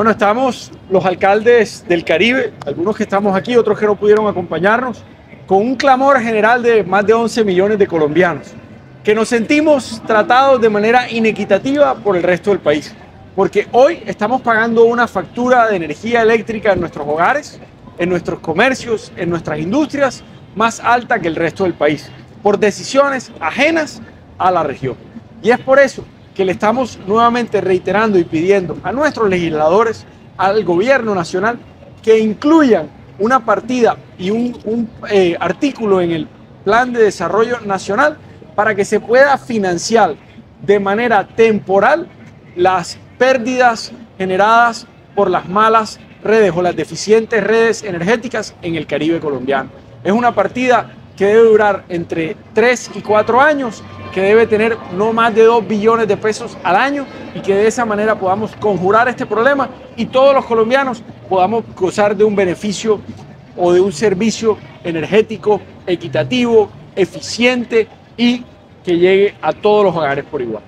Bueno, estamos los alcaldes del Caribe, algunos que estamos aquí, otros que no pudieron acompañarnos, con un clamor general de más de 11 millones de colombianos, que nos sentimos tratados de manera inequitativa por el resto del país, porque hoy estamos pagando una factura de energía eléctrica en nuestros hogares, en nuestros comercios, en nuestras industrias, más alta que el resto del país, por decisiones ajenas a la región. Y es por eso que le estamos nuevamente reiterando y pidiendo a nuestros legisladores, al gobierno nacional, que incluyan una partida y un, eh, artículo en el Plan de Desarrollo Nacional para que se pueda financiar de manera temporal las pérdidas generadas por las malas redes o las deficientes redes energéticas en el Caribe colombiano. Es una partida que debe durar entre 3 y 4 años, que debe tener no más de 2 billones de pesos al año y que de esa manera podamos conjurar este problema y todos los colombianos podamos gozar de un beneficio o de un servicio energético equitativo, eficiente y que llegue a todos los hogares por igual.